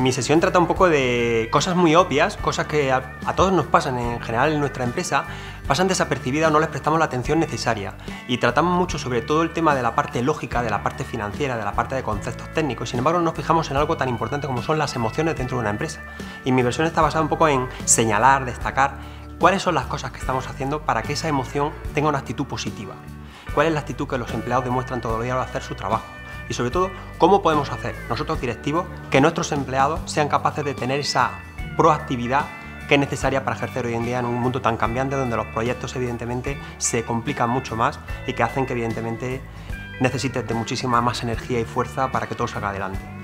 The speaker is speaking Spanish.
Mi sesión trata un poco de cosas muy obvias, cosas que a, todos nos pasan en general en nuestra empresa, pasan desapercibidas o no les prestamos la atención necesaria. Y tratamos mucho sobre todo el tema de la parte lógica, de la parte financiera, de la parte de conceptos técnicos. Sin embargo, nos fijamos en algo tan importante como son las emociones dentro de una empresa. Y mi versión está basada un poco en señalar, destacar cuáles son las cosas que estamos haciendo para que esa emoción tenga una actitud positiva. ¿Cuál es la actitud que los empleados demuestran los días al hacer su trabajo? Y sobre todo cómo podemos hacer nosotros directivos que nuestros empleados sean capaces de tener esa proactividad que es necesaria para ejercer hoy en día en un mundo tan cambiante donde los proyectos evidentemente se complican mucho más y que hacen que evidentemente necesites de muchísima más energía y fuerza para que todo salga adelante.